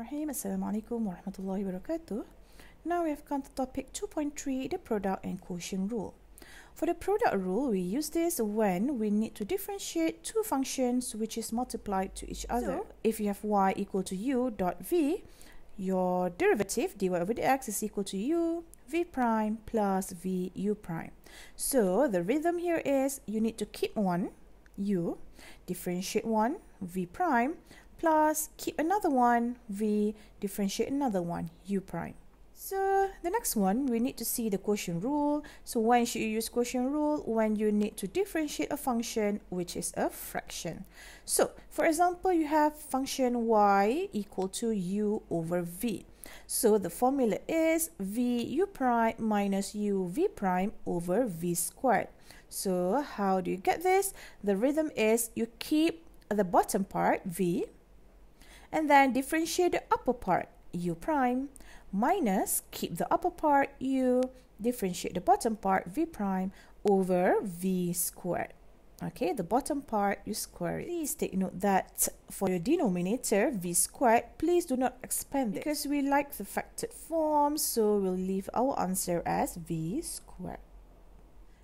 Bismillahirrahmanirrahim. Assalamualaikum warahmatullahi wabarakatuh. Now we have come to topic 2.3, the product and quotient rule. For the product rule, we use this when we need to differentiate two functions which is multiplied to each other. So, if you have y equal to u dot v, your derivative dy over dx is equal to u v prime plus v u prime. So the rhythm here is you need to keep one u, differentiate one v prime, plus keep another one, v, differentiate another one, u prime. So the next one, we need to see the quotient rule. So when should you use quotient rule? When you need to differentiate a function which is a fraction. So for example, you have function y equal to u over v. So the formula is v u prime minus u v prime over v squared. So how do you get this? The rhythm is you keep the bottom part v and then differentiate the upper part u prime minus keep the upper part u differentiate the bottom part v prime over v squared. Okay the bottom part you square it please take note that for your denominator v squared please do not expand it. Because we like the factored form so we'll leave our answer as v squared.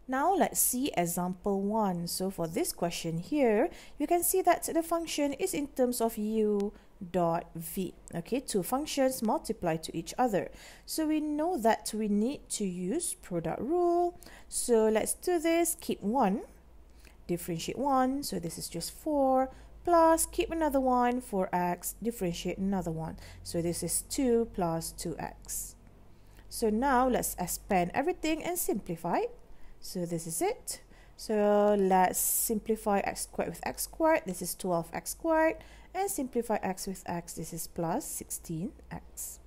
Now let's see example 1. So for this question here, you can see that the function is in terms of u dot v. Okay, two functions multiply to each other. So we know that we need to use product rule. So let's do this. Keep 1, differentiate 1. So this is just 4 plus keep another one 4x, differentiate another one. So this is 2 plus 2x. So now let's expand everything and simplify. So this is it. So let's simplify x squared with x squared. This is 12x squared. And simplify x with x. This is plus 16x.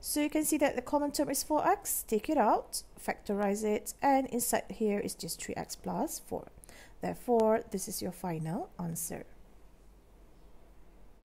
So you can see that the common term is 4x. Take it out, factorize it, and inside here is just 3x plus 4. Therefore, this is your final answer.